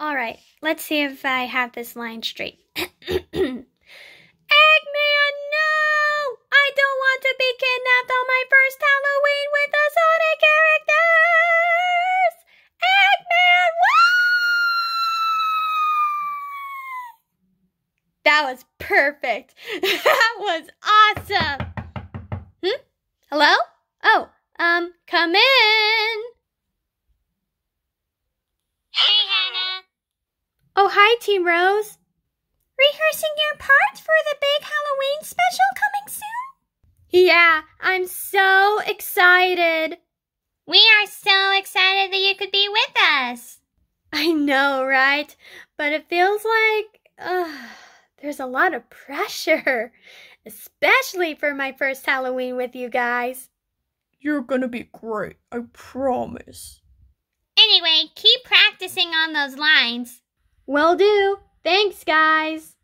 All right, let's see if I have this line straight. Eggman, no! I don't want to be kidnapped on my first Halloween with the Sonic characters! Eggman, woo! That was perfect. that was awesome. Hmm? Hello? Oh, um, come in. Hi, Team Rose. Rehearsing your parts for the big Halloween special coming soon? Yeah, I'm so excited. We are so excited that you could be with us. I know, right? But it feels like uh, there's a lot of pressure, especially for my first Halloween with you guys. You're gonna be great, I promise. Anyway, keep practicing on those lines. Will do. Thanks, guys.